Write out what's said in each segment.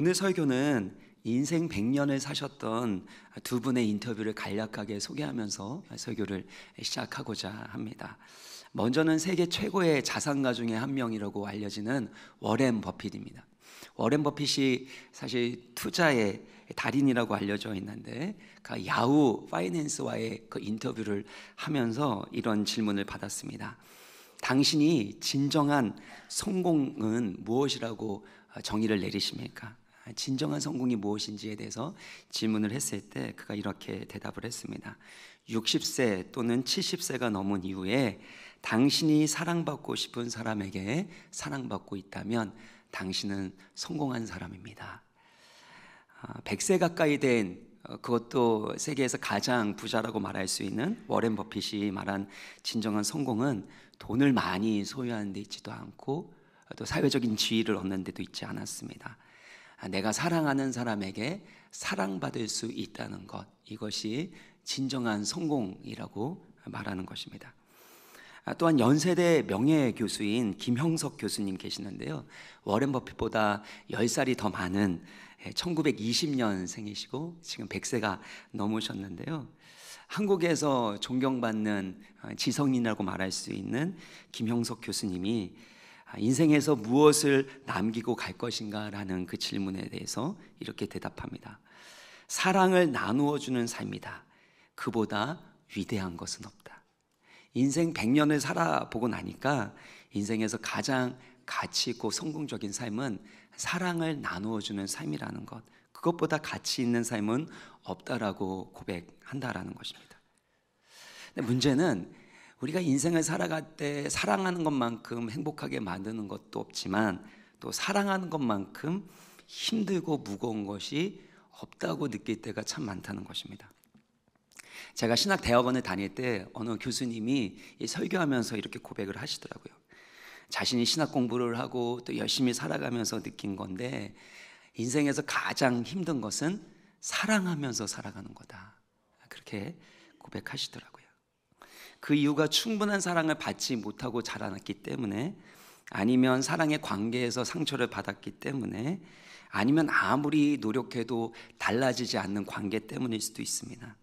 오늘 설교는 인생 100년을 사셨던 두 분의 인터뷰를 간략하게 소개하면서 설교를 시작하고자 합니다. 먼저는 세계 최고의 자산가 중에 한 명이라고 알려지는 워렌 버핏입니다. 워렌 버핏이 사실 투자의 달인이라고 알려져 있는데 그 야후 파이낸스와의 그 인터뷰를 하면서 이런 질문을 받았습니다. 당신이 진정한 성공은 무엇이라고 정의를 내리십니까? 진정한 성공이 무엇인지에 대해서 질문을 했을 때 그가 이렇게 대답을 했습니다. 60세 또는 70세가 넘은 이후에 당신이 사랑받고 싶은 사람에게 사랑받고 있다면 당신은 성공한 사람입니다. 100세 아, 가까이 된 어, 그것도 세계에서 가장 부자라고 말할 수 있는 워렌 버핏이 말한 진정한 성공은 돈을 많이 소유하는 데 있지도 않고 또 사회적인 지위를 얻는 데도 있지 않았습니다. 아, 내가 사랑하는 사람에게 사랑받을 수 있다는 것 이것이 진정한 성공이라고 말하는 것입니다. 아, 또한 연세대 명예 교수인 김형석 교수님 계시는데요. 워렌 버핏보다 10살이 더 많은 1920년생이시고 예, 지금 100세가 넘으셨는데요. 한국에서 존경받는 어, 지성인이라고 말할 수 있는 김형석 교수님이 아, 인생에서 무엇을 남기고 갈 것인가라는 그 질문에 대해서 이렇게 대답합니다. 사랑을 나누어 주는 삶이다. 그보다 위대한 것은 없다. 인생 100년을 살아보고 나니까 인생에서 가장 가치 있고 성공적인 삶은 사랑을 나누어 주는 삶이라는 것. 그것보다 가치 있는 삶은 없다라고 고백한다라는 것입니다. 문제는 우리가 인생을 살아갈 때 사랑하는 것만큼 행복하게 만드는 것도 없지만 또 사랑하는 것만큼 힘들고 무거운 것이 없다고 느낄 때가 참 많다는 것입니다. 제가 신학 대학원을 다닐 때 어느 교수님이 설교하면서 이렇게 고백을 하시더라고요. 자신이 신학 공부를 하고 또 열심히 살아가면서 느낀 건데 인생에서 가장 힘든 것은 사랑하면서 살아가는 거다. 그렇게 고백하시더라고요. 그 이유가 충분한 사랑을 받지 못하고 자라났기 때문에 아니면 사랑의 관계에서 상처를 받았기 때문에 아니면 아무리 노력해도 달라지지 않는 관계 때문일 수도 있습니다.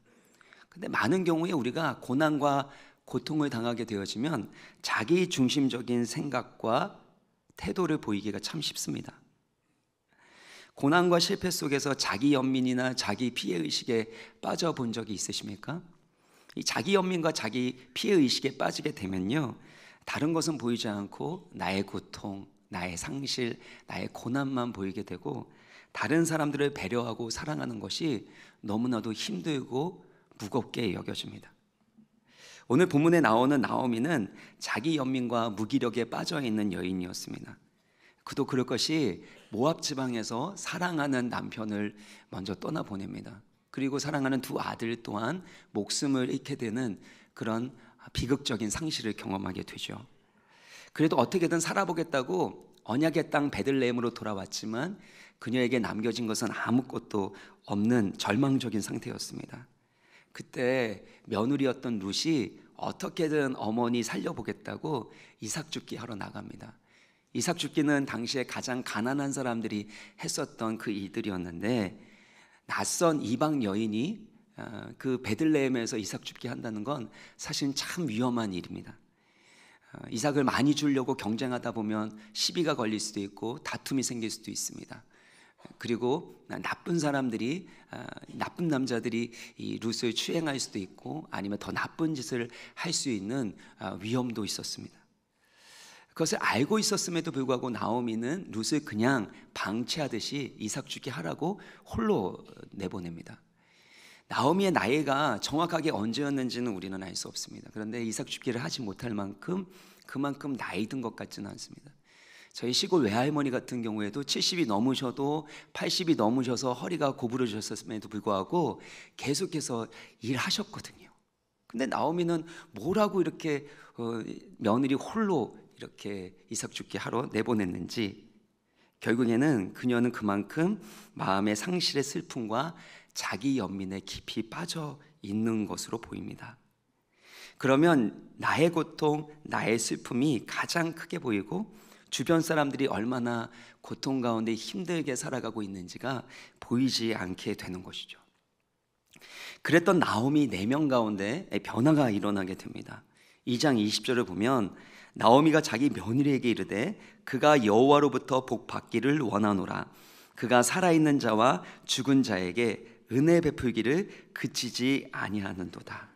근데 많은 경우에 우리가 고난과 고통을 당하게 되어지면 자기 중심적인 생각과 태도를 보이기가 참 쉽습니다. 고난과 실패 속에서 자기 연민이나 자기 피해 의식에 빠져 본 적이 있으십니까? 이 자기 연민과 자기 피해 의식에 빠지게 되면요. 다른 것은 보이지 않고 나의 고통, 나의 상실, 나의 고난만 보이게 되고 다른 사람들을 배려하고 사랑하는 것이 너무나도 힘들고 무겁게 여겨집니다. 오늘 본문에 나오는 나오미는 자기 연민과 무기력에 빠져 있는 여인이었습니다. 그도 그럴 것이 모압 지방에서 사랑하는 남편을 먼저 떠나 보냅니다. 그리고 사랑하는 두 아들 또한 목숨을 잃게 되는 그런 비극적인 상실을 경험하게 되죠. 그래도 어떻게든 살아보겠다고 언약의 땅 베들레헴으로 돌아왔지만 그녀에게 남겨진 것은 아무것도 없는 절망적인 상태였습니다. 그때 며느리였던 룻이 어떻게든 어머니 살려보겠다고 이삭 죽기 하러 나갑니다. 이삭 죽기는 당시에 가장 가난한 사람들이 했었던 그 일들이었는데 낯선 이방 여인이 어, 그 베들레헴에서 이삭 죽게 한다는 건 사실 참 위험한 일입니다. 어, 이삭을 많이 주려고 경쟁하다 보면 시비가 걸릴 수도 있고 다툼이 생길 수도 있습니다. 그리고 나쁜 사람들이 어, 나쁜 남자들이 이 룻을 추행할 수도 있고 아니면 더 나쁜 짓을 할 수 있는 위험도 있었습니다. 그것을 알고 있었음에도 불구하고 나오미는 룻을 그냥 방치하듯이 이삭 죽게 하라고 홀로 내보냅니다. 나오미의 나이가 정확하게 언제였는지는 우리는 알 수 없습니다. 그런데 이삭 죽기를 하지 못할 만큼 그만큼 나이 든 것 같지는 않습니다. 저희 시골 외할머니 같은 경우에도 70이 넘으셔도 80이 넘으셔서 허리가 고부러졌음에도 불구하고 계속해서 일하셨거든요. 근데 나오미는 뭐라고 이렇게 어, 며느리 홀로 이렇게 이삭 죽게 하러 내보냈는지 결국에는 그녀는 그만큼 마음의 상실의 슬픔과 자기 연민에 깊이 빠져 있는 것으로 보입니다. 그러면 나의 고통, 나의 슬픔이 가장 크게 보이고 주변 사람들이 얼마나 고통 가운데 힘들게 살아가고 있는지가 보이지 않게 되는 것이죠. 그랬던 나오미 네 명 가운데 변화가 일어나게 됩니다. 2장 20절을 보면 나오미가 자기 며느리에게 이르되 그가 여호와로부터 복 받기를 원하노라 그가 살아있는 자와 죽은 자에게 은혜 베풀기를 그치지 아니하는도다.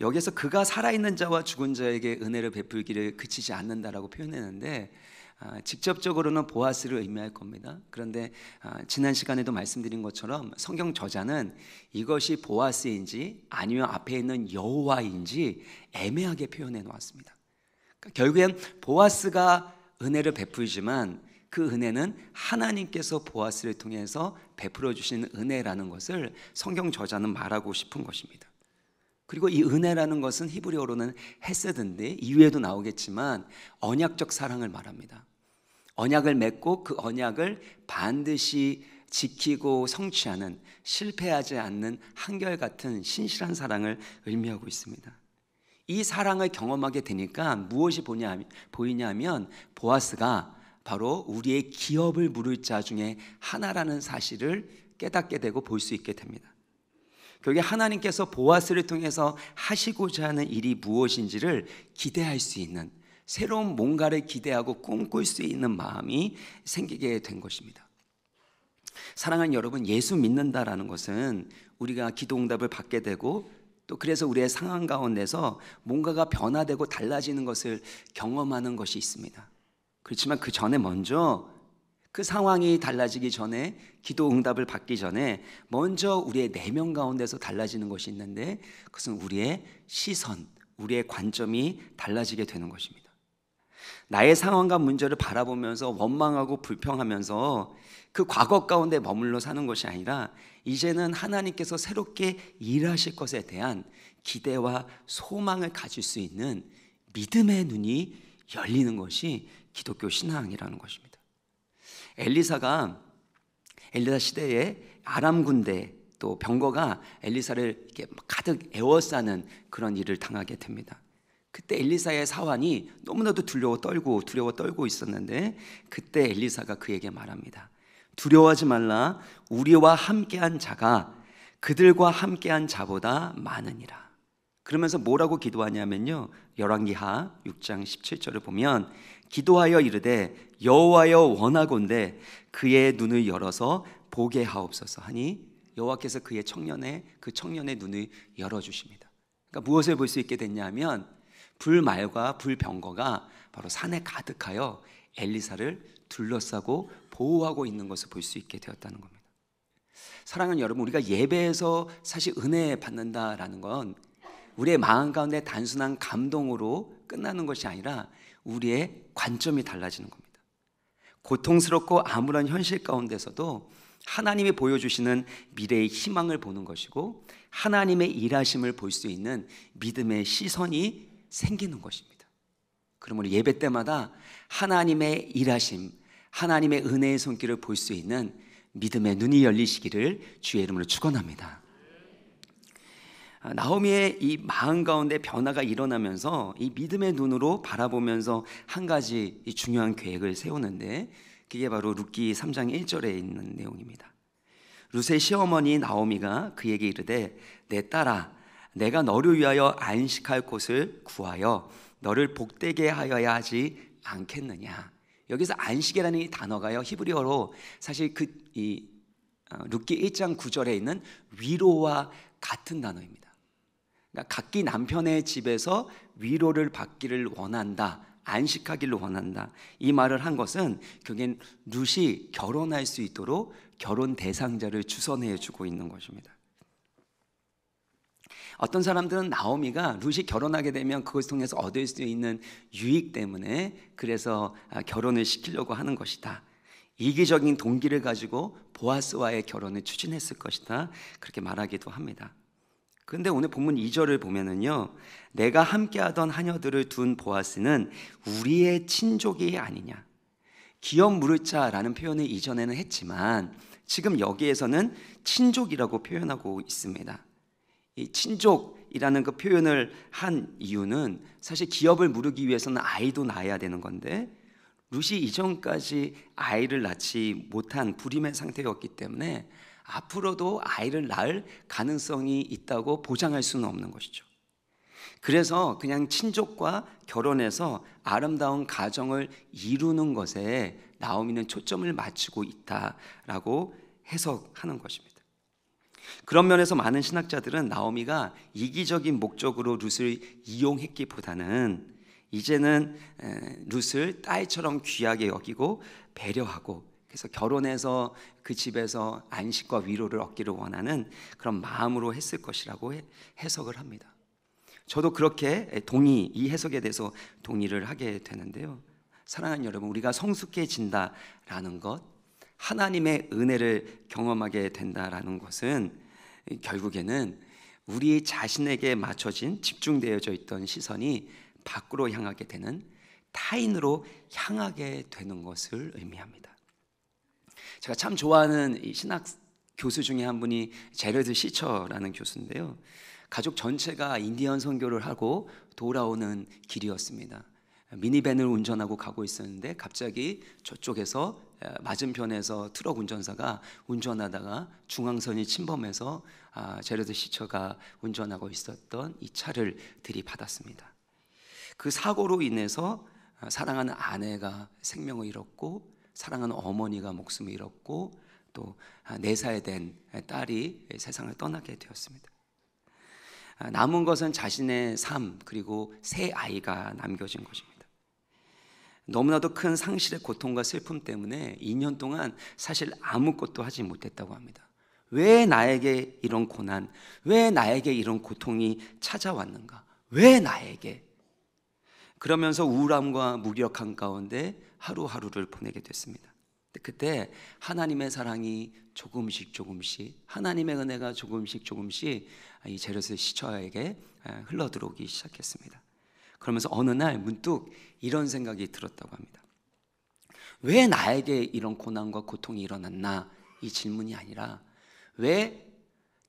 여기서 그가 살아있는 자와 죽은 자에게 은혜를 베풀기를 그치지 않는다라고 표현했는데 아, 직접적으로는 보아스를 의미할 겁니다. 그런데 아, 지난 시간에도 말씀드린 것처럼 성경 저자는 이것이 보아스인지 아니면 앞에 있는 여호와인지 애매하게 표현해 놓았습니다. 그러니까 결국엔 보아스가 은혜를 베풀지만 그 은혜는 하나님께서 보아스를 통해서 베풀어 주시는 은혜라는 것을 성경 저자는 말하고 싶은 것입니다. 그리고 이 은혜라는 것은 히브리어로는 헤세드인데 이후에도 나오겠지만 언약적 사랑을 말합니다. 언약을 맺고 그 언약을 반드시 지키고 성취하는 실패하지 않는 한결같은 신실한 사랑을 의미하고 있습니다. 이 사랑을 경험하게 되니까 무엇이 보이냐면 보아스가 바로 우리의 기업을 물을 자 중에 하나라는 사실을 깨닫게 되고 볼 수 있게 됩니다. 결국 하나님께서 보아스를 통해서 하시고자 하는 일이 무엇인지를 기대할 수 있는 새로운 뭔가를 기대하고 꿈꿀 수 있는 마음이 생기게 된 것입니다. 사랑하는 여러분, 예수 믿는다라는 것은 우리가 기도 응답을 받게 되고 또 그래서 우리의 상황 가운데서 뭔가가 변화되고 달라지는 것을 경험하는 것이 있습니다. 그렇지만 그 전에 먼저 그 상황이 달라지기 전에 기도 응답을 받기 전에 먼저 우리의 내면 가운데서 달라지는 것이 있는데 그것은 우리의 시선, 우리의 관점이 달라지게 되는 것입니다. 나의 상황과 문제를 바라보면서 원망하고 불평하면서 그 과거 가운데 머물러 사는 것이 아니라 이제는 하나님께서 새롭게 일하실 것에 대한 기대와 소망을 가질 수 있는 믿음의 눈이 열리는 것이 기독교 신앙이라는 것입니다. 엘리사가 엘리사 시대에 아람 군대 또 병거가 엘리사를 이렇게 가득 에워싸는 그런 일을 당하게 됩니다. 그때 엘리사의 사환이 너무나도 두려워 떨고 두려워 떨고 있었는데 그때 엘리사가 그에게 말합니다. 두려워하지 말라. 우리와 함께한 자가 그들과 함께한 자보다 많으니라. 그러면서 뭐라고 기도하냐면요. 열왕기하 6장 17절을 보면 기도하여 이르되 여호와여 원하건대 그의 눈을 열어서 보게 하옵소서 하니 여호와께서 그의 청년의 그 청년의 눈을 열어 주십니다. 그러니까 무엇을 볼 수 있게 됐냐면 불말과 불병거가 바로 산에 가득하여 엘리사를 둘러싸고 보호하고 있는 것을 볼 수 있게 되었다는 겁니다. 사랑하는 여러분, 우리가 예배에서 사실 은혜 받는다라는 건 우리의 마음 가운데 단순한 감동으로 끝나는 것이 아니라 우리의 관점이 달라지는 겁니다. 고통스럽고 아무런 현실 가운데서도 하나님이 보여주시는 미래의 희망을 보는 것이고 하나님의 일하심을 볼 수 있는 믿음의 시선이 생기는 것입니다. 우리 예배 때마다 하나님의 일하심, 하나님의 은혜의 손길을 볼 수 있는 믿음의 눈이 열리시기를 주의 이름으로 축원합니다. 아, 나오미의 이 마음 가운데 변화가 일어나면서 이 믿음의 눈으로 바라보면서 한 가지 중요한 계획을 세우는데 그게 바로 룻기 3장 1절에 있는 내용입니다. 룻의 시어머니 나오미가 그에게 이르되 내 딸아 내가 너를 위하여 안식할 곳을 구하여 너를 복되게 하여야 하지 않겠느냐. 여기서 안식이라는 이 단어가요 히브리어로 사실 그이 어, 룻기 1장 9절에 있는 위로와 같은 단어입니다. 그러니까 각기 남편의 집에서 위로를 받기를 원한다. 안식하기를 원한다. 이 말을 한 것은 결국엔 룻이 결혼할 수 있도록 결혼 대상자를 주선해 주고 있는 것입니다. 어떤 사람들은 나오미가 룻이 결혼하게 되면 그것을 통해서 얻을 수 있는 유익 때문에 그래서 아, 결혼을 시키려고 하는 것이다. 이기적인 동기를 가지고 보아스와의 결혼을 추진했을 것이다. 그렇게 말하기도 합니다. 그런데 오늘 본문 2절을 보면은요. 내가 함께하던 하녀들을 둔 보아스는 우리의 친족이 아니냐. 기업 무르자라는 표현을 이전에는 했지만 지금 여기에서는 친족이라고 표현하고 있습니다. 이 친족이라는 그 표현을 한 이유는 사실 기업을 무르기 위해서는 아이도 낳아야 되는 건데 룻이 이전까지 아이를 낳지 못한 불임의 상태였기 때문에 앞으로도 아이를 낳을 가능성이 있다고 보장할 수는 없는 것이죠. 그래서 그냥 친족과 결혼해서 아름다운 가정을 이루는 것에 나오미는 초점을 맞추고 있다라고 해석하는 것입니다. 그런 면에서 많은 신학자들은 나오미가 이기적인 목적으로 룻을 이용했기보다는 이제는 룻을 딸처럼 귀하게 여기고 배려하고 그래서 결혼해서 그 집에서 안식과 위로를 얻기를 원하는 그런 마음으로 했을 것이라고 해석을 합니다. 저도 그렇게 동의, 이 해석에 대해서 동의를 하게 되는데요. 사랑하는 여러분, 우리가 성숙해진다라는 것, 하나님의 은혜를 경험하게 된다라는 것은 결국에는 우리 자신에게 맞춰진 집중되어져 있던 시선이 밖으로 향하게 되는 타인으로 향하게 되는 것을 의미합니다. 제가 참 좋아하는 신학 교수 중에 한 분이 제레드 시처라는 교수인데요. 가족 전체가 인디언 선교를 하고 돌아오는 길이었습니다. 미니밴을 운전하고 가고 있었는데 갑자기 저쪽에서 맞은편에서 트럭 운전사가 운전하다가 중앙선이 침범해서 아, 제레드 시처가 운전하고 있었던 이 차를 들이받았습니다. 그 사고로 인해서 아, 사랑하는 아내가 생명을 잃었고 사랑하는 어머니가 목숨을 잃었고 또네살된 딸이 세상을 떠나게 되었습니다. 아, 남은 것은 자신의 삶 그리고 새 아이가 남겨진 것입니다. 너무나도 큰 상실의 고통과 슬픔 때문에 2년 동안 사실 아무것도 하지 못했다고 합니다. 왜 나에게 이런 고난, 왜 나에게 이런 고통이 찾아왔는가? 왜 나에게? 그러면서 우울함과 무력함 가운데 하루하루를 보내게 됐습니다. 그때 하나님의 사랑이 조금씩 조금씩 하나님의 은혜가 조금씩 조금씩 이 제르스 시처에게 흘러 들어오기 시작했습니다. 그러면서 어느 날 문득 이런 생각이 들었다고 합니다. 왜 나에게 이런 고난과 고통이 일어났나? 이 질문이 아니라 왜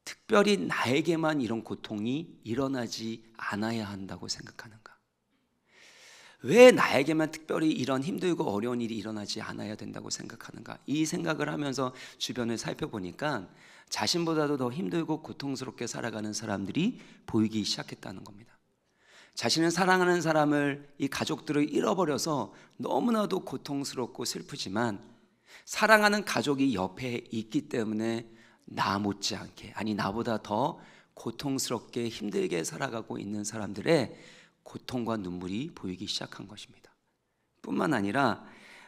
특별히 나에게만 이런 고통이 일어나지 않아야 한다고 생각하는가? 왜 나에게만 특별히 이런 힘들고 어려운 일이 일어나지 않아야 된다고 생각하는가? 이 생각을 하면서 주변을 살펴보니까 자신보다도 더 힘들고 고통스럽게 살아가는 사람들이 보이기 시작했다는 겁니다. 자신을 사랑하는 사람을 이 가족들을 잃어버려서 너무나도 고통스럽고 슬프지만 사랑하는 가족이 옆에 있기 때문에 나 못지않게 아니 나보다 더 고통스럽게 힘들게 살아가고 있는 사람들의 고통과 눈물이 보이기 시작한 것입니다. 뿐만 아니라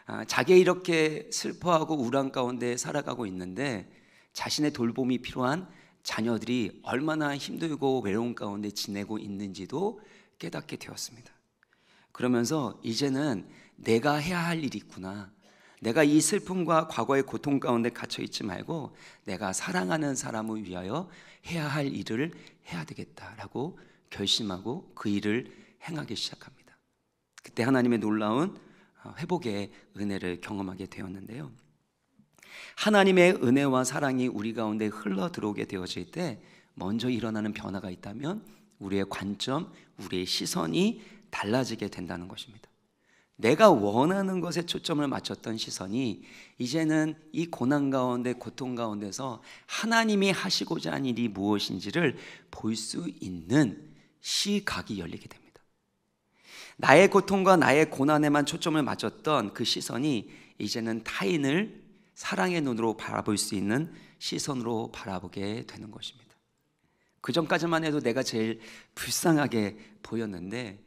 아, 자기 이렇게 슬퍼하고 우울한 가운데 살아가고 있는데 자신의 돌봄이 필요한 자녀들이 얼마나 힘들고 외로운 가운데 지내고 있는지도 깨닫게 되었습니다. 그러면서 이제는 내가 해야 할 일이 있구나. 내가 이 슬픔과 과거의 고통 가운데 갇혀 있지 말고 내가 사랑하는 사람을 위하여 해야 할 일을 해야 되겠다라고 결심하고 그 일을 행하기 시작합니다. 그때 하나님의 놀라운 어, 회복의 은혜를 경험하게 되었는데요. 하나님의 은혜와 사랑이 우리 가운데 흘러 들어오게 되어질 때 먼저 일어나는 변화가 있다면 우리의 관점, 우리의 시선이 달라지게 된다는 것입니다. 내가 원하는 것에 초점을 맞췄던 시선이 이제는 이 고난 가운데 고통 가운데서 하나님이 하시고자 한 일이 무엇인지를 볼 수 있는 시각이 열리게 됩니다. 나의 고통과 나의 고난에만 초점을 맞췄던 그 시선이 이제는 타인을 사랑의 눈으로 바라볼 수 있는 시선으로 바라보게 되는 것입니다. 그 전까지만 해도 내가 제일 불쌍하게 보였는데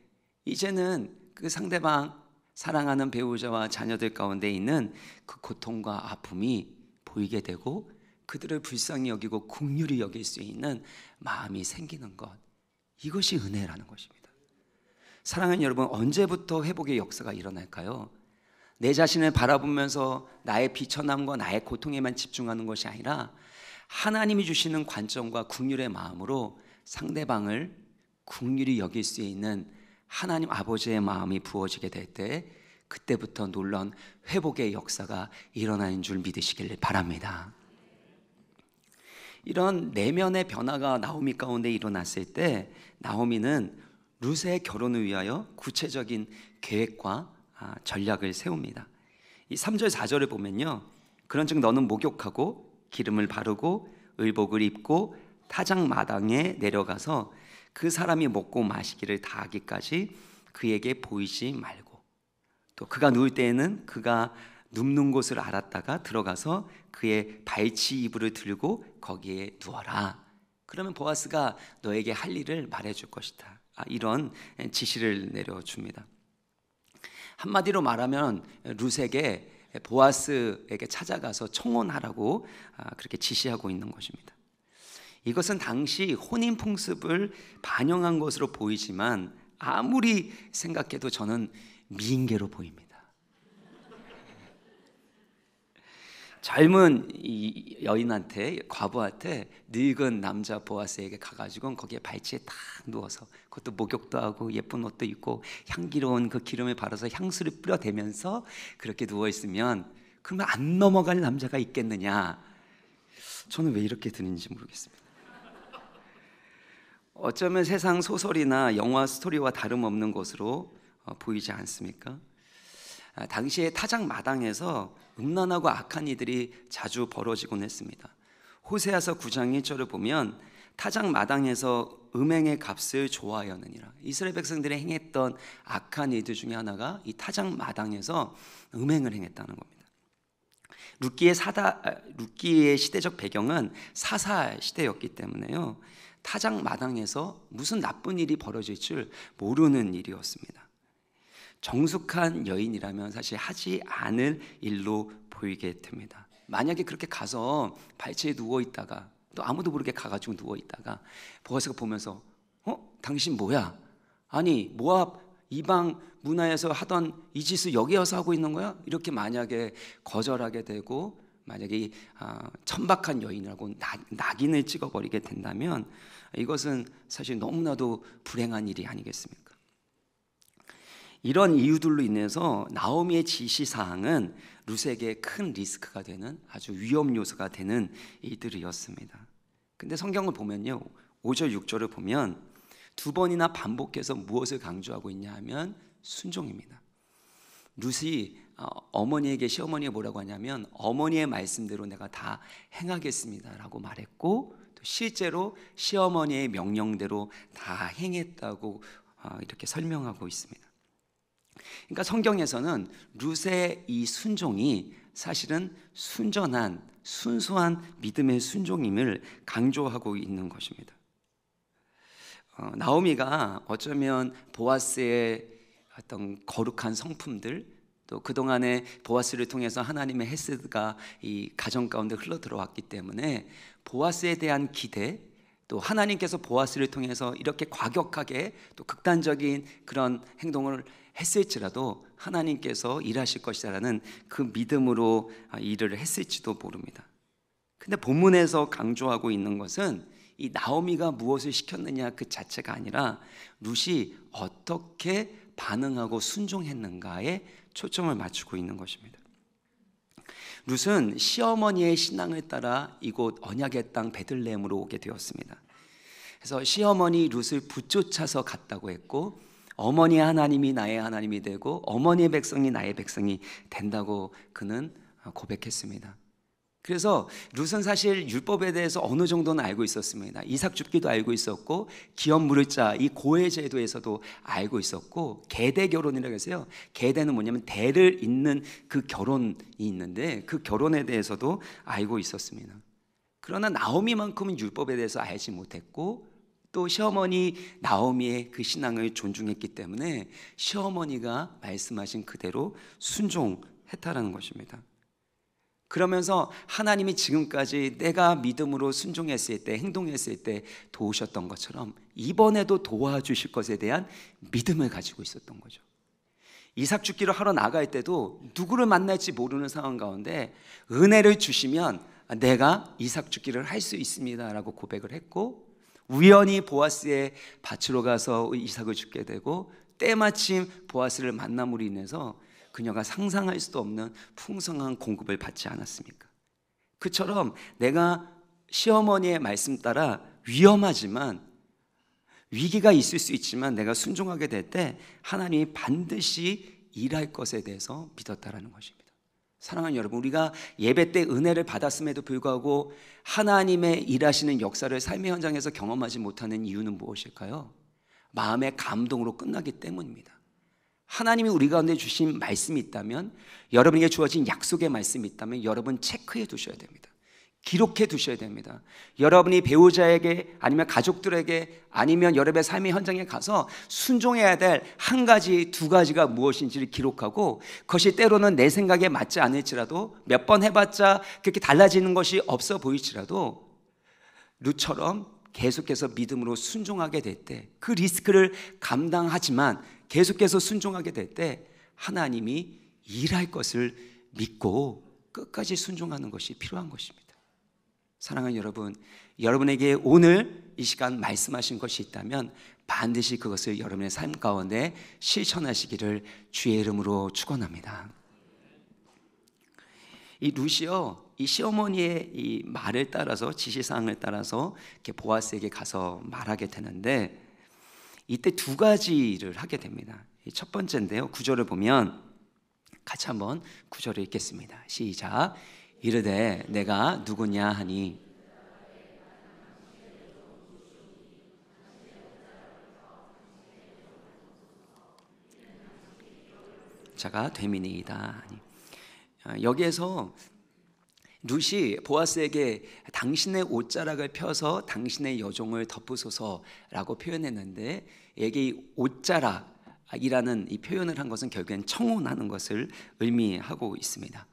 이제는 그 상대방 사랑하는 배우자와 자녀들 가운데 있는 그 고통과 아픔이 보이게 되고 그들을 불쌍히 여기고 국률이 여길 수 있는 마음이 생기는 것 이것이 은혜라는 것입니다. 사랑하는 여러분, 언제부터 회복의 역사가 일어날까요? 내 자신을 바라보면서 나의 비천함과 나의 고통에만 집중하는 것이 아니라 하나님이 주시는 관점과 국률의 마음으로 상대방을 국률이 여길 수 있는 하나님 아버지의 마음이 부어지게 될 때 그때부터 놀라운 회복의 역사가 일어나는 줄 믿으시길 바랍니다. 이런 내면의 변화가 나오미 가운데 일어났을 때 나오미는 룻의 결혼을 위하여 구체적인 계획과 아, 전략을 세웁니다. 이 3절 4절을 보면요. 그런즉 너는 목욕하고 기름을 바르고 의복을 입고 타작 마당에 내려가서 그 사람이 먹고 마시기를 다하기까지 그에게 보이지 말고 또 그가 누울 때에는 그가 눕는 곳을 알았다가 들어가서 그의 발치 이불을 들고 거기에 누워라. 그러면 보아스가 너에게 할 일을 말해 줄 것이다. 아, 이런 지시를 내려줍니다. 한마디로 말하면 루세게 보아스에게 찾아가서 청혼하라고 아, 그렇게 지시하고 있는 것입니다. 이것은 당시 혼인 풍습을 반영한 것으로 보이지만 아무리 생각해도 저는 미인계로 보입니다. 젊은 이 여인한테 과부한테 늙은 남자 보아스에게 가가지고 거기에 발치에 딱 누워서 그것도 목욕도 하고 예쁜 옷도 입고 향기로운 그 기름을 바라서 향수를 뿌려대면서 그렇게 누워 있으면 그러면 안 넘어갈 남자가 있겠느냐? 저는 왜 이렇게 드는지 모르겠습니다. 어쩌면 세상 소설이나 영화 스토리와 다름없는 것으로 어, 보이지 않습니까? 아, 당시에 타작 마당에서 음란하고 악한 이들이 자주 벌어지곤 했습니다. 호세아서 9장 1절을 보면 타작 마당에서 음행의 값을 좋아하였느니라. 이스라엘 백성들이 행했던 악한 일들 중에 하나가 이 타작 마당에서 음행을 행했다는 겁니다. 룻기의 사다 아, 룻기의 시대적 배경은 사사 시대였기 때문에요. 타작 마당에서 무슨 나쁜 일이 벌어질 줄 모르는 일이었습니다. 정숙한 여인이라면 사실 하지 않을 일로 보이게 됩니다. 만약에 그렇게 가서 발치에 누워 있다가 또 아무도 모르게 가가지고 누워 있다가 보아스가 보면서 어 당신 뭐야? 아니 모압 이방 문화에서 하던 이 짓을 여기 와서 하고 있는 거야? 이렇게 만약에 거절하게 되고 만약에 아, 천박한 여인이라고 낙인을 찍어버리게 된다면 이것은 사실 너무나도 불행한 일이 아니겠습니까? 이런 이유들로 인해서 나오미의 지시 사항은 루세에게 큰 리스크가 되는 아주 위험 요소가 되는 이들이었습니다. 근데 성경을 보면요. 5절 6절을 보면 두 번이나 반복해서 무엇을 강조하고 있냐 하면 순종입니다. 루시 어, 어머니에게 시어머니가 뭐라고 하냐면 어머니의 말씀대로 내가 다 행하겠습니다라고 말했고 또 실제로 시어머니의 명령대로 다 행했다고 어, 이렇게 설명하고 있습니다. 그러니까 성경에서는 룻의 이 순종이 사실은 순전한 순수한 믿음의 순종임을 강조하고 있는 것입니다. 어, 나오미가 어쩌면 보아스의 어떤 거룩한 성품들 또 그동안에 보아스를 통해서 하나님의 헤스드가 이 가정 가운데 흘러 들어왔기 때문에 보아스에 대한 기대 또 하나님께서 보아스를 통해서 이렇게 과격하게 또 극단적인 그런 행동을 했을지라도 하나님께서 일하실 것이라는 그 믿음으로 일을 했을지도 모릅니다. 근데 본문에서 강조하고 있는 것은 이 나오미가 무엇을 시켰느냐 그 자체가 아니라 룻이 어떻게 반응하고 순종했는가에 초점을 맞추고 있는 것입니다. 룻은 시어머니의 신앙을 따라 이곳 언약의 땅 베들레헴으로 오게 되었습니다. 그래서 시어머니 룻을 붙쫓아서 갔다고 했고 어머니 하나님이 나의 하나님이 되고 어머니의 백성이 나의 백성이 된다고 그는 고백했습니다. 그래서 룻은 사실 율법에 대해서 어느 정도는 알고 있었습니다. 이삭 줍기도 알고 있었고 기업 물을 자이 고해 제도에서도 알고 있었고 계대 결혼이라고 해서요. 계대는 뭐냐면 대를 잇는 그 결혼이 있는데 그 결혼에 대해서도 알고 있었습니다. 그러나 나오미만큼은 율법에 대해서 알지 못했고 또 시어머니 나오미의 그 신앙을 존중했기 때문에 시어머니가 말씀하신 그대로 순종했다라는 것입니다. 그러면서 하나님이 지금까지 내가 믿음으로 순종했을 때, 행동했을 때 도우셨던 것처럼 이번에도 도와주실 것에 대한 믿음을 가지고 있었던 거죠. 이삭 죽기를 하러 나갈 때도 누구를 만날지 모르는 상황 가운데 은혜를 주시면 내가 이삭 죽기를 할 수 있습니다라고 고백을 했고 우연히 보아스의 밭으로 가서 이삭을 죽게 되고 때마침 보아스를 만남으로 인해서 그녀가 상상할 수도 없는 풍성한 공급을 받지 않았습니까? 그처럼 내가 시어머니의 말씀 따라 위험하지만 위기가 있을 수 있지만 내가 순종하게 될 때 하나님이 반드시 일할 것에 대해서 믿었다라는 것입니다. 사랑하는 여러분, 우리가 예배 때 은혜를 받았음에도 불구하고 하나님의 일하시는 역사를 삶의 현장에서 경험하지 못하는 이유는 무엇일까요? 마음의 감동으로 끝나기 때문입니다. 하나님이 우리 가운데 주신 말씀이 있다면, 여러분에게 주어진 약속의 말씀이 있다면, 여러분 체크해 두셔야 됩니다. 기록해 두셔야 됩니다. 여러분이 배우자에게 아니면 가족들에게 아니면 여러분의 삶의 현장에 가서 순종해야 될 한 가지, 두 가지가 무엇인지를 기록하고 그것이 때로는 내 생각에 맞지 않을지라도 몇 번 해봤자 그렇게 달라지는 것이 없어 보일지라도 루처럼 계속해서 믿음으로 순종하게 될 때 그 리스크를 감당하지만 계속해서 순종하게 될 때 하나님이 일할 것을 믿고 끝까지 순종하는 것이 필요한 것입니다. 사랑하는 여러분, 여러분에게 오늘 이 시간 말씀하신 것이 있다면 반드시 그것을 여러분의 삶 가운데 실천하시기를 주의 이름으로 축원합니다. 이 루시오 이 시어머니의 이 말을 따라서 지시사항을 따라서 이렇게 보아스에게 가서 말하게 되는데 이때 두 가지를 하게 됩니다. 첫 번째인데요. 구절을 보면 같이 한번 구절을 읽겠습니다. 시작. 이르되 내가 누구냐 하니 자가 되미니이다. 아, 여기에서 룻이 보아스에게 당신의 옷자락을 펴서 당신의 여종을 덮으소서라고 표현했는데 여기 옷자락이라는 이 표현을 한 것은 결국엔 청혼하는 것을 의미하고 있습니다.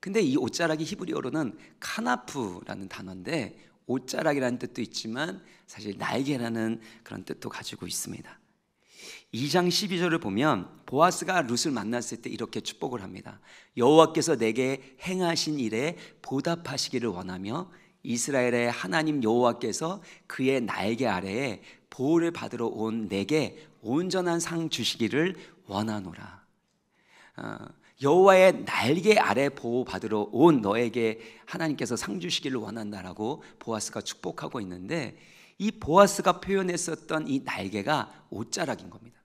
근데 이 옷자락이 히브리어로는 카나프라는 단어인데 옷자락이라는 뜻도 있지만 사실 날개라는 그런 뜻도 가지고 있습니다. 2장 12절을 보면 보아스가 룻을 만났을 때 이렇게 축복을 합니다. 여호와께서 내게 행하신 일에 보답하시기를 원하며 이스라엘의 하나님 여호와께서 그의 날개 아래에 보호를 받으러 온 내게 온전한 상 주시기를 원하노라. 어, 여호와의 날개 아래 보호 받으러 온 너에게 하나님께서 상 주시기를 원한다라고 보아스가 축복하고 있는데 이 보아스가 표현했었던 이 날개가 옷자락인 겁니다.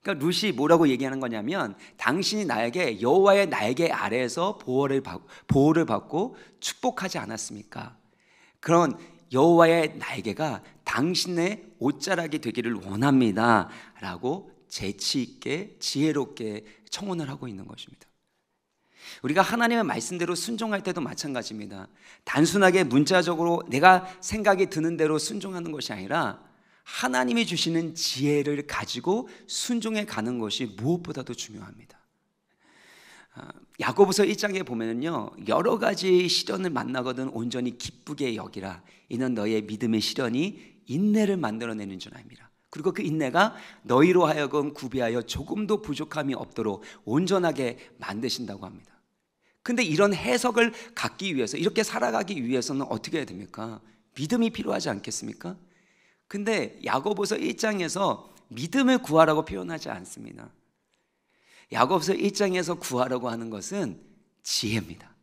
그러니까 룻이 뭐라고 얘기하는 거냐면 당신이 나에게 여호와의 날개 아래에서 보호를 받고, 보호를 받고 축복하지 않았습니까? 그런 여호와의 날개가 당신의 옷자락이 되기를 원합니다라고 재치 있게 지혜롭게 청혼을 하고 있는 것입니다. 우리가 하나님의 말씀대로 순종할 때도 마찬가지입니다. 단순하게 문자적으로 내가 생각이 드는 대로 순종하는 것이 아니라 하나님이 주시는 지혜를 가지고 순종해 가는 것이 무엇보다도 중요합니다. 아, 야고보서 1장에 보면은요 여러 가지 시련을 만나거든 온전히 기쁘게 여기라 이는 너의 믿음의 시련이 인내를 만들어내는 줄 압니다. 그리고 그 인내가 너희로 하여금 구비하여 조금도 부족함이 없도록 온전하게 만드신다고 합니다. 근데 이런 해석을 갖기 위해서 이렇게 살아가기 위해서는 어떻게 해야 됩니까? 믿음이 필요하지 않겠습니까? 근데 야고보서 1장에서 믿음을 구하라고 표현하지 않습니다. 야고보서 1장에서 구하라고 하는 것은 지혜입니다.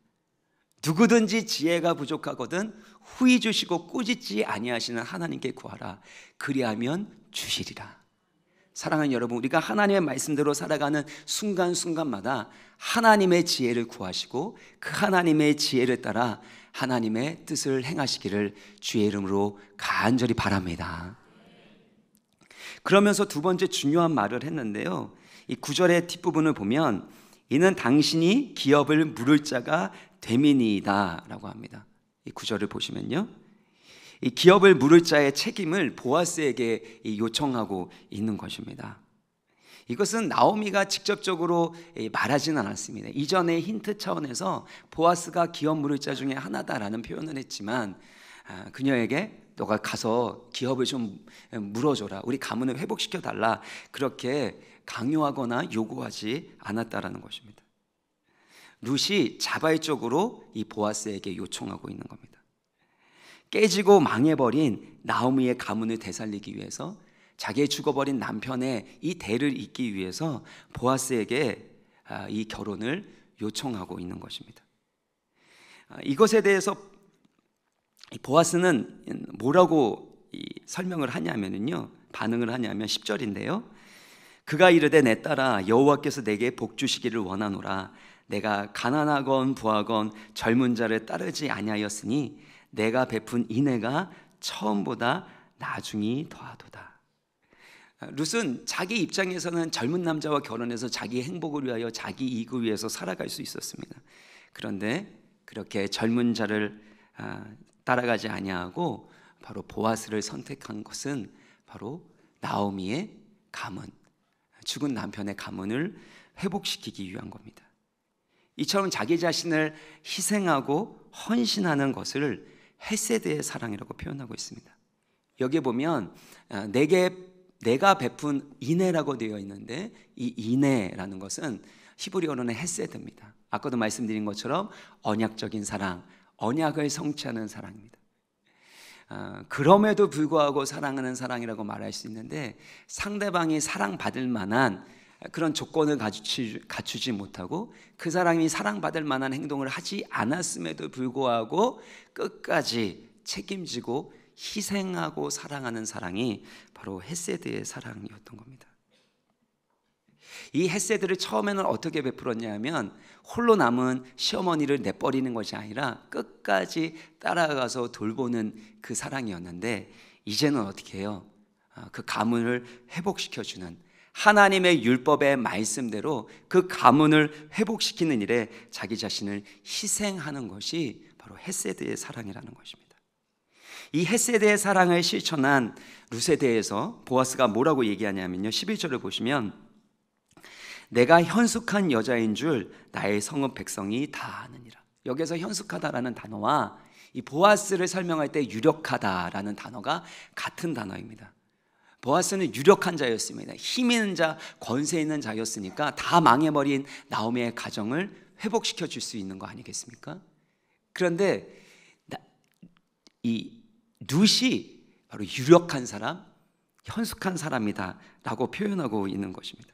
누구든지 지혜가 부족하거든 후히 주시고 꾸짖지 아니하시는 하나님께 구하라. 그리하면 주시리라. 사랑하는 여러분, 우리가 하나님의 말씀대로 살아가는 순간순간마다 하나님의 지혜를 구하시고 그 하나님의 지혜를 따라 하나님의 뜻을 행하시기를 주의 이름으로 간절히 바랍니다. 그러면서 두 번째 중요한 말을 했는데요. 이 구절의 뒷부분을 보면 이는 당신이 기업을 물을 자가 되민이다라고 합니다. 이 구절을 보시면요. 이 기업을 물을 자의 책임을 보아스에게 요청하고 있는 것입니다. 이것은 나오미가 직접적으로 말하지는 않았습니다. 이전에 힌트 차원에서 보아스가 기업 물을 자 중에 하나다라는 표현을 했지만 아, 그녀에게 너가 가서 기업을 좀 물어줘라. 우리 가문을 회복시켜 달라. 그렇게 강요하거나 요구하지 않았다라는 것입니다. 룻이 자발적으로 이 보아스에게 요청하고 있는 겁니다. 깨지고 망해버린 나오미의 가문을 되살리기 위해서 자기의 죽어버린 남편의 이 대를 잇기 위해서 보아스에게 아, 이 결혼을 요청하고 있는 것입니다. 아, 이것에 대해서 보아스는 뭐라고 설명을 하냐면요. 반응을 하냐면 10절인데요. 그가 이르되 내 딸아 여호와께서 내게 복 주시기를 원하노라 내가 가난하건 부하건 젊은 자를 따르지 아니하였으니 내가 베푼 인애가 처음보다 나중이 더하도다. 룻은 자기 입장에서는 젊은 남자와 결혼해서 자기 행복을 위하여 자기 이익을 위해서 살아갈 수 있었습니다. 그런데 그렇게 젊은 자를 아, 따라가지 아니하고 바로 보아스를 선택한 것은 바로 나오미의 가문, 죽은 남편의 가문을 회복시키기 위한 겁니다. 이처럼 자기 자신을 희생하고 헌신하는 것을 헤세드의 사랑이라고 표현하고 있습니다. 여기 보면 아, 내게 내가 베푼 인애라고 되어 있는데 이 인애라는 것은 히브리어로는 헤세드입니다. 아까도 말씀드린 것처럼 언약적인 사랑, 언약을 성취하는 사랑입니다. 아, 그럼에도 불구하고 사랑하는 사랑이라고 말할 수 있는데 상대방이 사랑받을 만한 그런 조건을 갖추지, 못하고 그 사람이 사랑받을 만한 행동을 하지 않았음에도 불구하고 끝까지 책임지고 희생하고 사랑하는 사랑이 바로 헤세드의 사랑이었던 겁니다. 이 헤세드를 처음에는 어떻게 베풀었냐면 홀로 남은 시어머니를 내버리는 것이 아니라 끝까지 따라가서 돌보는 그 사랑이었는데 이제는 어떻게 해요? 아, 그 가문을 회복시켜 주는 하나님의 율법의 말씀대로 그 가문을 회복시키는 일에 자기 자신을 희생하는 것이 바로 헤세드의 사랑이라는 것입니다. 이 헤세드의 사랑을 실천한 루세 대해서 보아스가 뭐라고 얘기하냐면요. 11절을 보시면 내가 현숙한 여자인 줄 나의 성읍 백성이 다 아느니라. 여기서 현숙하다라는 단어와 이 보아스를 설명할 때 유력하다라는 단어가 같은 단어입니다. 보아스는 유력한 자였습니다. 힘 있는 자, 권세 있는 자였으니까 다 망해버린 나오미의 가정을 회복시켜 줄 수 있는 거 아니겠습니까? 그런데 이 룻이 바로 유력한 사람, 현숙한 사람이다라고 표현하고 있는 것입니다.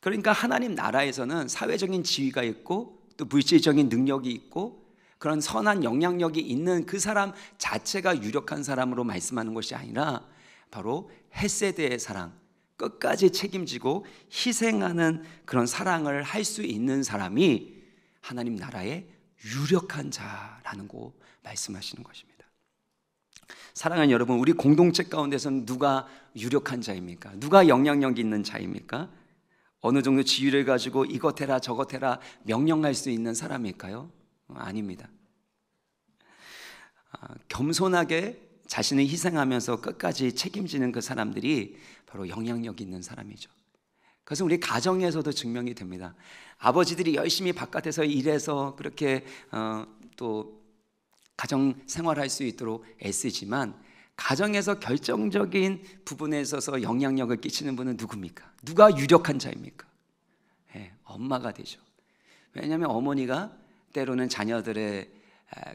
그러니까 하나님 나라에서는 사회적인 지위가 있고 또 물질적인 능력이 있고 그런 선한 영향력이 있는 그 사람 자체가 유력한 사람으로 말씀하는 것이 아니라 바로 헤세드의 사랑, 끝까지 책임지고 희생하는 그런 사랑을 할 수 있는 사람이 하나님 나라의 유력한 자라는 거 말씀하시는 것입니다. 사랑하는 여러분, 우리 공동체 가운데서는 누가 유력한 자입니까? 누가 영향력 있는 자입니까? 어느 정도 지위를 가지고 이것 해라 저것 해라 명령할 수 있는 사람일까요? 아닙니다. 아, 겸손하게 자신을 희생하면서 끝까지 책임지는 그 사람들이 바로 영향력 있는 사람이죠. 그것은 우리 가정에서도 증명이 됩니다. 아버지들이 열심히 바깥에서 일해서 그렇게 어, 또 가정 생활할 수 있도록 애쓰지만 가정에서 결정적인 부분에 있어서 영향력을 끼치는 분은 누굽니까? 누가 유력한 자입니까? 네, 엄마가 되죠. 왜냐하면 어머니가 때로는 자녀들의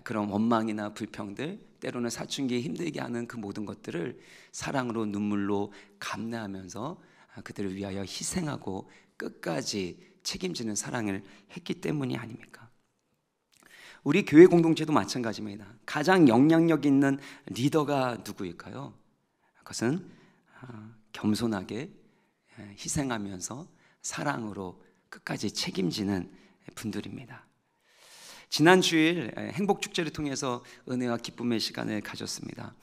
그런 원망이나 불평들, 때로는 사춘기에 힘들게 하는 그 모든 것들을 사랑으로 눈물로 감내하면서 그들을 위하여 희생하고 끝까지 책임지는 사랑을 했기 때문이 아닙니까? 우리 교회 공동체도 마찬가지입니다. 가장 영향력 있는 리더가 누구일까요? 그것은 아, 겸손하게 희생하면서 사랑으로 끝까지 책임지는 분들입니다. 지난 주일 행복 축제를 통해서 은혜와 기쁨의 시간을 가졌습니다.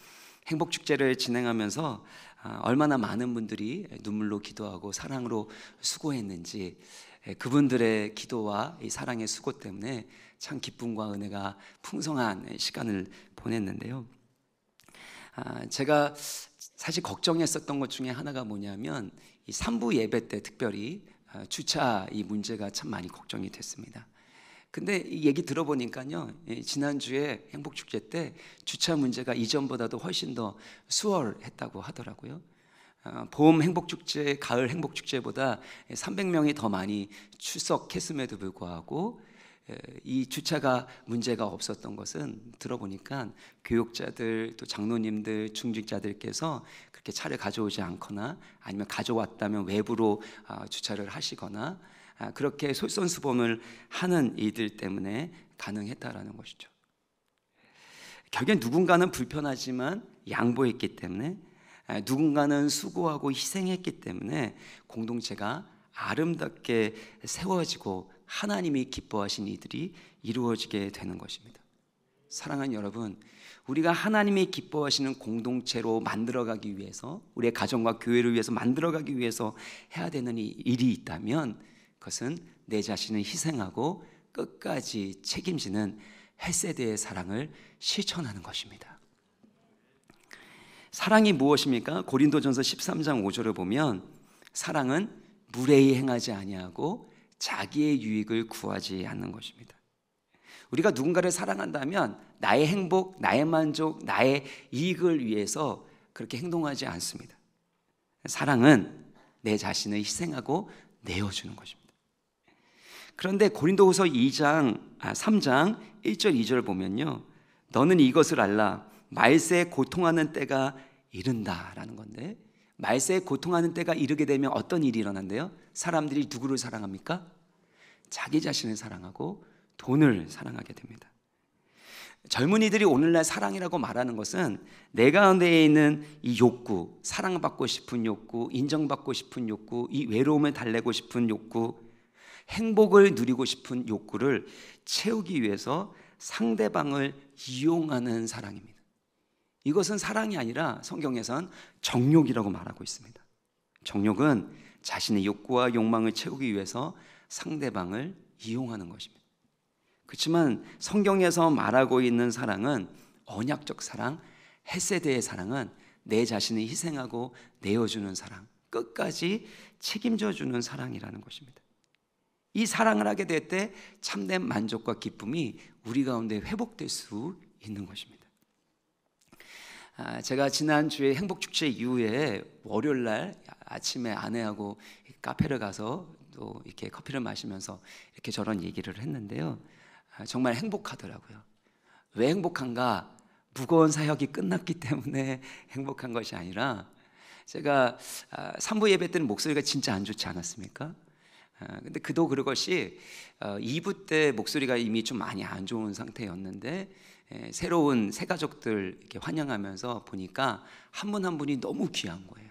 행복 축제를 진행하면서 아, 얼마나 많은 분들이 눈물로 기도하고 사랑으로 수고했는지 그분들의 기도와 이 사랑의 수고 때문에 참 기쁨과 은혜가 풍성한 시간을 보냈는데요. 아, 제가 사실 걱정했었던 것 중에 하나가 뭐냐면 이 3부 예배 때 특별히 아, 주차 이 문제가 참 많이 걱정이 됐습니다. 근데 이 얘기 들어보니까요, 지난주에 행복축제 때 주차 문제가 이전보다도 훨씬 더 수월했다고 하더라고요. 어, 봄 행복축제, 가을 행복축제보다 300명이 더 많이 출석했음에도 불구하고 이 주차가 문제가 없었던 것은 들어보니까 교육자들 또 장로님들 중직자들께서 그렇게 차를 가져오지 않거나 아니면 가져왔다면 외부로 아, 주차를 하시거나 아, 그렇게 솔선수범을 하는 이들 때문에 가능했다라는 것이죠. 결국엔 누군가는 불편하지만 양보했기 때문에 누군가는 수고하고 희생했기 때문에 공동체가 아름답게 세워지고 하나님이 기뻐하신 이들이 이루어지게 되는 것입니다. 사랑하는 여러분, 우리가 하나님이 기뻐하시는 공동체로 만들어가기 위해서 우리의 가정과 교회를 위해서 만들어가기 위해서 해야 되는 일이 있다면 그것은 내 자신을 희생하고 끝까지 책임지는 헬세대의 사랑을 실천하는 것입니다. 사랑이 무엇입니까? 고린도전서 13장 5절을 보면 사랑은 무례히 행하지 아니하고 자기의 유익을 구하지 않는 것입니다. 우리가 누군가를 사랑한다면 나의 행복, 나의 만족, 나의 이익을 위해서 그렇게 행동하지 않습니다. 사랑은 내 자신을 희생하고 내어주는 것입니다. 그런데 고린도후서 2장, 아, 3장 1절 2절 보면요. 너는 이것을 알라. 말세에 고통하는 때가 이른다라는 건데 말세에 고통하는 때가 이르게 되면 어떤 일이 일어난대요? 사람들이 누구를 사랑합니까? 자기 자신을 사랑하고 돈을 사랑하게 됩니다. 젊은이들이 오늘날 사랑이라고 말하는 것은 내 가운데에 있는 이 욕구, 사랑받고 싶은 욕구, 인정받고 싶은 욕구, 이 외로움을 달래고 싶은 욕구, 행복을 누리고 싶은 욕구를 채우기 위해서 상대방을 이용하는 사랑입니다. 이것은 사랑이 아니라 성경에선 정욕이라고 말하고 있습니다. 정욕은 자신의 욕구와 욕망을 채우기 위해서 상대방을 이용하는 것입니다. 그렇지만 성경에서 말하고 있는 사랑은 언약적 사랑, 헤세드의 사랑은 내 자신을 희생하고 내어주는 사랑, 끝까지 책임져 주는 사랑이라는 것입니다. 이 사랑을 하게 될 때 참된 만족과 기쁨이 우리 가운데 회복될 수 있는 것입니다. 아, 제가 지난 주에 행복 축제 이후에 월요일 날 아침에 아내하고 카페를 가서 또 이렇게 커피를 마시면서 이렇게 저런 얘기를 했는데요. 아, 정말 행복하더라고요. 왜 행복한가? 무거운 사역이 끝났기 때문에 행복한 것이 아니라 제가 3부 아, 예배 때는 목소리가 진짜 안 좋지 않았습니까? 아, 근데 그도 그것이 2부 어, 때 목소리가 이미 좀 많이 안 좋은 상태였는데 새로운 새 가족들 이렇게 환영하면서 보니까 한 분한 한 분이 너무 귀한 거예요.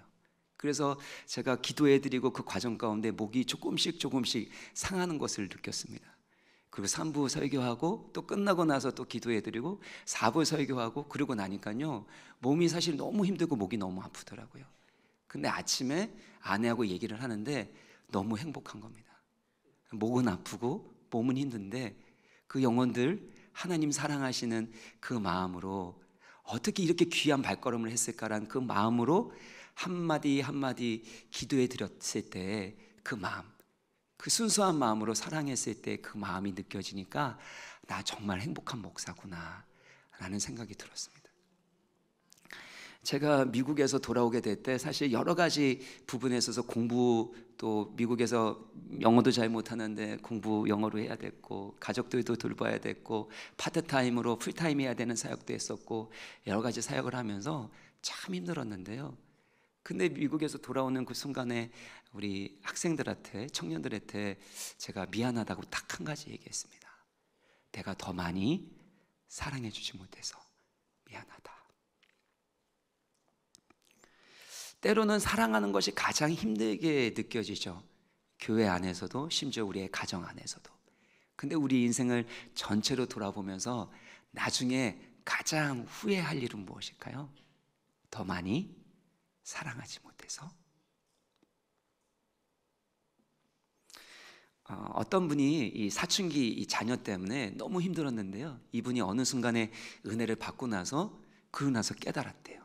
그래서 제가 기도해드리고 그 과정 가운데 목이 조금씩 조금씩 상하는 것을 느꼈습니다. 그리고 3부 설교하고 또 끝나고 나서 또 기도해드리고 4부 설교하고 그러고 나니까요 몸이 사실 너무 힘들고 목이 너무 아프더라고요. 근데 아침에 아내하고 얘기를 하는데 너무 행복한 겁니다. 목은 아프고 몸은 힘든데 그 영혼들 하나님 사랑하시는 그 마음으로 어떻게 이렇게 귀한 발걸음을 했을까라는 그 마음으로 한마디 한마디 기도해 드렸을 때 그 마음 그 순수한 마음으로 사랑했을 때 그 마음이 느껴지니까 나 정말 행복한 목사구나 라는 생각이 들었습니다. 제가 미국에서 돌아오게 될 때 사실 여러 가지 부분에 있어서 공부 또 미국에서 영어도 잘 못하는데 공부 영어로 해야 됐고 가족들도 돌봐야 됐고 파트타임으로 풀타임 해야 되는 사역도 했었고 여러 가지 사역을 하면서 참 힘들었는데요. 근데 미국에서 돌아오는 그 순간에 우리 학생들한테 청년들한테 제가 미안하다고 딱 한 가지 얘기했습니다. 내가 더 많이 사랑해 주지 못해서 미안하다. 때로는 사랑하는 것이 가장 힘들게 느껴지죠. 교회 안에서도 심지어 우리의 가정 안에서도. 근데 우리 인생을 전체로 돌아보면서 나중에 가장 후회할 일은 무엇일까요? 더 많이 사랑하지 못해서 어, 어떤 분이 이 사춘기 이 자녀 때문에 너무 힘들었는데요. 이분이 어느 순간에 은혜를 받고 나서 그러고 나서 깨달았대요.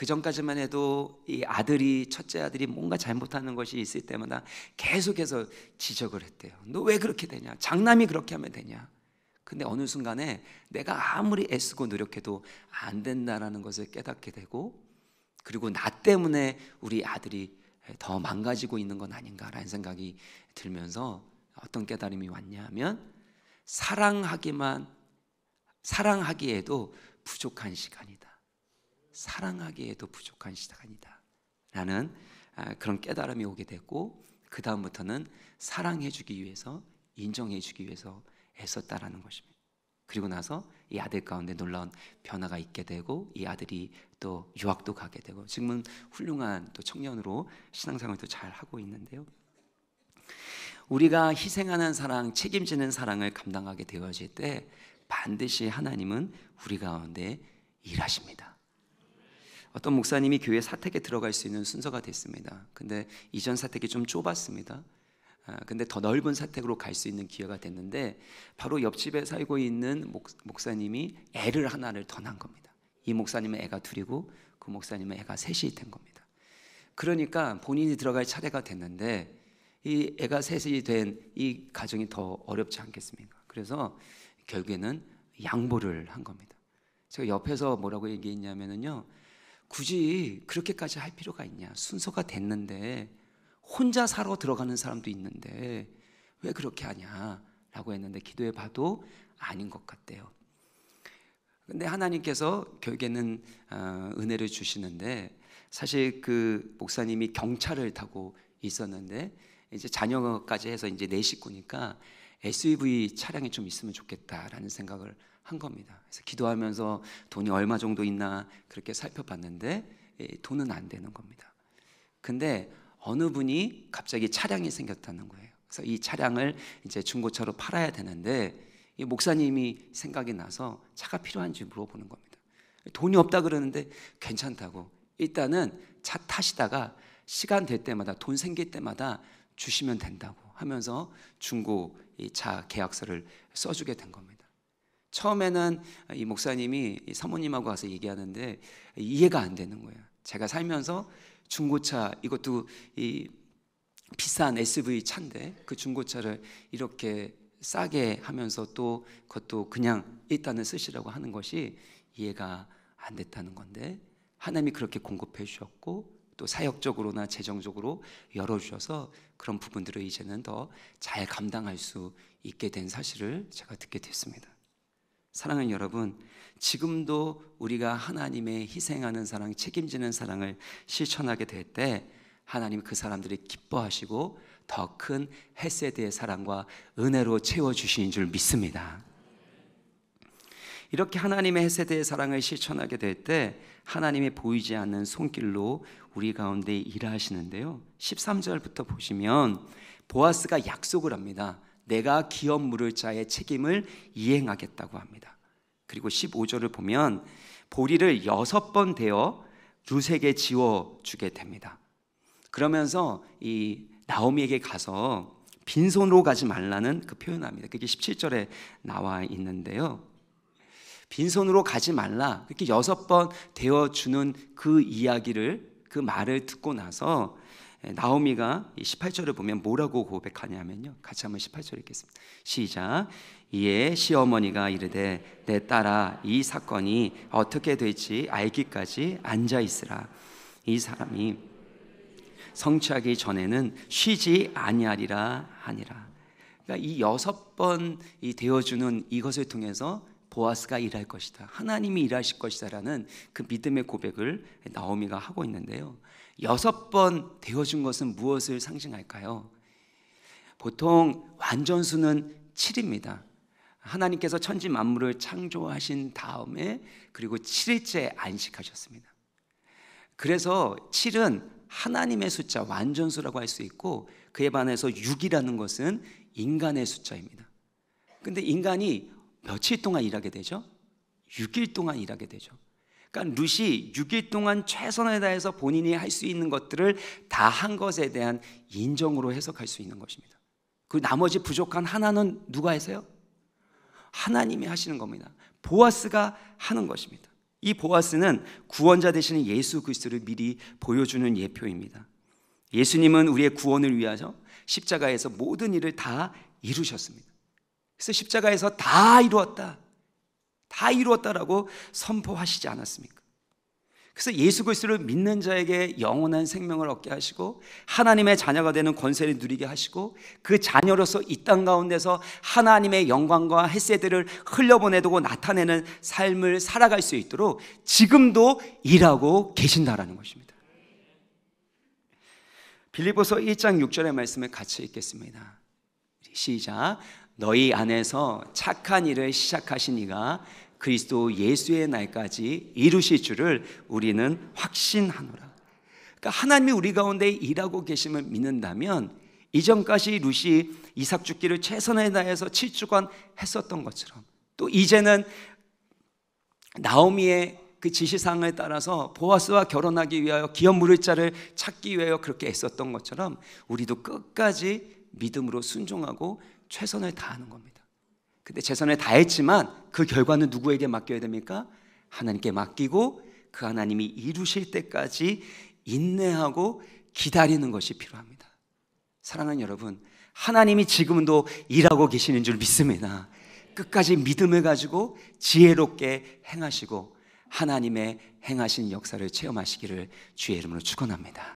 그 전까지만 해도 이 아들이 첫째 아들이 뭔가 잘못하는 것이 있을 때마다 계속해서 지적을 했대요. 너 왜 그렇게 되냐? 장남이 그렇게 하면 되냐? 근데 어느 순간에 내가 아무리 애쓰고 노력해도 안 된다라는 것을 깨닫게 되고 그리고 나 때문에 우리 아들이 더 망가지고 있는 건 아닌가라는 생각이 들면서 어떤 깨달음이 왔냐면 사랑하기만 사랑하기에도 부족한 시간이다. 사랑하기에도 부족한 시간이다. 라는 아, 그런 깨달음이 오게 됐고 그 다음부터는 사랑해주기 위해서 인정해주기 위해서 애썼다라는 것입니다. 그리고 나서 이 아들 가운데 놀라운 변화가 있게 되고 이 아들이 또 유학도 가게 되고 지금은 훌륭한 또 청년으로 신앙생활도 잘 하고 있는데요. 우리가 희생하는 사랑, 책임지는 사랑을 감당하게 되어질 때 반드시 하나님은 우리 가운데 일하십니다. 어떤 목사님이 교회 사택에 들어갈 수 있는 순서가 됐습니다. 근데 이전 사택이 좀 좁았습니다. 아, 근데 더 넓은 사택으로 갈 수 있는 기회가 됐는데 바로 옆집에 살고 있는 목, 목사님이 애를 하나를 더 낳은 겁니다. 이 목사님은 애가 둘이고 그 목사님은 애가 셋이 된 겁니다. 그러니까 본인이 들어갈 차례가 됐는데 이 애가 셋이 된 이 가정이 더 어렵지 않겠습니까? 그래서 결국에는 양보를 한 겁니다. 제가 옆에서 뭐라고 얘기했냐면은요. 굳이 그렇게까지 할 필요가 있냐? 순서가 됐는데 혼자 사러 들어가는 사람도 있는데 왜 그렇게 하냐? 라고 했는데 기도해 봐도 아닌 것 같대요. 근데 하나님께서 결국에는 어, 은혜를 주시는데 사실 그 목사님이 경차를 타고 있었는데 이제 자녀까지 해서 이제 네 식구니까 SUV 차량이 좀 있으면 좋겠다라는 생각을 한 겁니다. 그래서 기도하면서 돈이 얼마 정도 있나 그렇게 살펴봤는데 예, 돈은 안 되는 겁니다. 근데 어느 분이 갑자기 차량이 생겼다는 거예요. 그래서 이 차량을 이제 중고차로 팔아야 되는데 이 목사님이 생각이 나서 차가 필요한지 물어보는 겁니다. 돈이 없다 그러는데 괜찮다고 일단은 차 타시다가 시간 될 때마다 돈 생길 때마다 주시면 된다고 하면서 중고 차 계약서를 써주게 된 겁니다. 처음에는 이 목사님이 사모님하고 가서 얘기하는데 이해가 안 되는 거예요. 제가 살면서 중고차 이것도 이 비싼 SUV 차인데 그 중고차를 이렇게 싸게 하면서 또 그것도 그냥 일단은 쓰시라고 하는 것이 이해가 안 됐다는 건데 하나님이 그렇게 공급해 주셨고 또 사역적으로나 재정적으로 열어주셔서 그런 부분들을 이제는 더 잘 감당할 수 있게 된 사실을 제가 듣게 됐습니다. 사랑하는 여러분, 지금도 우리가 하나님의 희생하는 사랑, 책임지는 사랑을 실천하게 될 때 하나님 그 사람들이 기뻐하시고 더 큰 헤세드의 사랑과 은혜로 채워 주시는 줄 믿습니다. 이렇게 하나님의 헤세드의 사랑을 실천하게 될 때 하나님이 보이지 않는 손길로 우리 가운데 일하시는데요. 13절부터 보시면 보아스가 약속을 합니다. 내가 기업 물을 자의 책임을 이행하겠다고 합니다. 그리고 15절을 보면 보리를 여섯 번 대어 룻에게 지워 주게 됩니다. 그러면서 이 나오미에게 가서 빈손으로 가지 말라는 그 표현합니다. 그게 17절에 나와 있는데요. 빈손으로 가지 말라. 이렇게 여섯 번 대어 주는 그 이야기를 그 말을 듣고 나서 나오미가 18절을 보면 뭐라고 고백하냐면요. 같이 한번 18절 읽겠습니다. 시작. 이에 시어머니가 이르되 내 딸아 이 사건이 어떻게 될지 알기까지 앉아 있으라. 이 사람이 성취하기 전에는 쉬지 아니하리라 하니라. 그러니까 이 여섯 번 이 되어주는 이것을 통해서 보아스가 일할 것이다. 하나님이 일하실 것이다라는 그 믿음의 고백을 나오미가 하고 있는데요. 여섯 번 되어준 것은 무엇을 상징할까요? 보통 완전수는 7입니다. 하나님께서 천지 만물을 창조하신 다음에 그리고 7일째 안식하셨습니다. 그래서 7은 하나님의 숫자 완전수라고 할 수 있고 그에 반해서 6이라는 것은 인간의 숫자입니다. 근데 인간이 며칠 동안 일하게 되죠? 6일 동안 일하게 되죠. 그러니까 루시 6일 동안 최선을 다해서 본인이 할 수 있는 것들을 다 한 것에 대한 인정으로 해석할 수 있는 것입니다. 그 나머지 부족한 하나는 누가 하세요? 하나님이 하시는 겁니다. 보아스가 하는 것입니다. 이 보아스는 구원자 되시는 예수 그리스도를 미리 보여주는 예표입니다. 예수님은 우리의 구원을 위하여 십자가에서 모든 일을 다 이루셨습니다. 그래서 십자가에서 다 이루었다. 다 이루었다라고 선포하시지 않았습니까? 그래서 예수 그리스도를 믿는 자에게 영원한 생명을 얻게 하시고 하나님의 자녀가 되는 권세를 누리게 하시고 그 자녀로서 이 땅 가운데서 하나님의 영광과 햇새들을 흘려보내두고 나타내는 삶을 살아갈 수 있도록 지금도 일하고 계신다라는 것입니다. 빌리보서 1장 6절의 말씀을 같이 읽겠습니다. 시작. 너희 안에서 착한 일을 시작하신 이가 그리스도 예수의 날까지 이루실 줄을 우리는 확신하노라. 그러니까 하나님이 우리 가운데 일하고 계심을 믿는다면 이전까지 루시 이삭 죽기를 최선을 다해서 7주간 했었던 것처럼 또 이제는 나오미의 그 지시사항을 따라서 보아스와 결혼하기 위하여 기업 물을 자를 찾기 위하여 그렇게 애썼던 것처럼 우리도 끝까지 믿음으로 순종하고 최선을 다하는 겁니다. 근데 최선을 다했지만 그 결과는 누구에게 맡겨야 됩니까? 하나님께 맡기고 그 하나님이 이루실 때까지 인내하고 기다리는 것이 필요합니다. 사랑하는 여러분, 하나님이 지금도 일하고 계시는 줄 믿습니다. 끝까지 믿음을 가지고 지혜롭게 행하시고 하나님의 행하신 역사를 체험하시기를 주의 이름으로 축원합니다.